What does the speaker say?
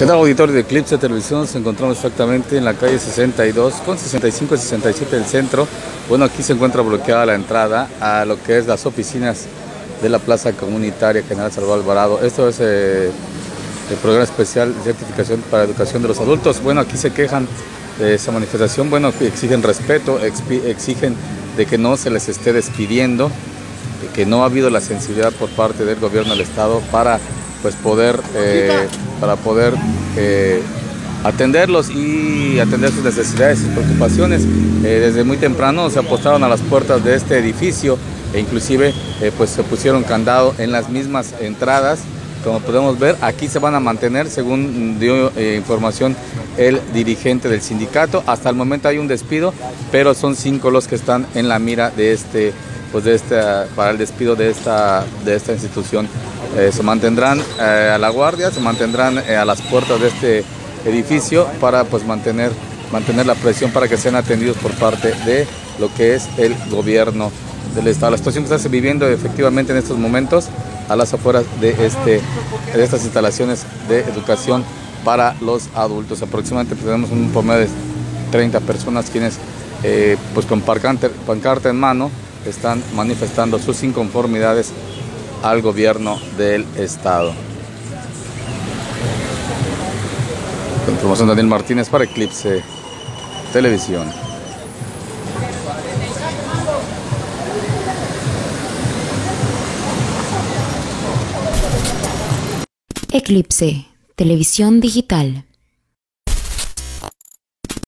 ¿Qué tal auditorio de Eclipse Televisión? Nos encontramos exactamente en la calle 62 con 65 y 67 del centro. Bueno, aquí se encuentra bloqueada la entrada a lo que es las oficinas de la Plaza Comunitaria General Salvador Alvarado. Esto es eh, el programa especial de certificación para educación de los adultos. Bueno, aquí se quejan de esa manifestación, bueno, exigen respeto, exigen de que no se les esté despidiendo, de que no ha habido la sensibilidad por parte del gobierno del Estado para pues poder, eh, para poder eh, atenderlos y atender sus necesidades, sus preocupaciones. Eh, desde muy temprano se apostaron a las puertas de este edificio e inclusive pues se pusieron candado en las mismas entradas. Como podemos ver, aquí se van a mantener, según dio información el dirigente del sindicato. Hasta el momento hay un despido, pero son cinco los que están en la mira de este, pues de esta, para el despido de esta, de esta institución. Eh, se mantendrán eh, a la guardia, se mantendrán eh, a las puertas de este edificio para pues mantener, mantener la presión para que sean atendidos por parte de lo que es el gobierno del Estado. La situación que está viviendo efectivamente en estos momentos a las afueras de, este, de estas instalaciones de educación para los adultos. Aproximadamente tenemos un promedio de 30 personas quienes pues con pancarta en mano están manifestando sus inconformidades al gobierno del estado. Con información Daniel Martínez para Eclipse Televisión. Eclipse Televisión Digital.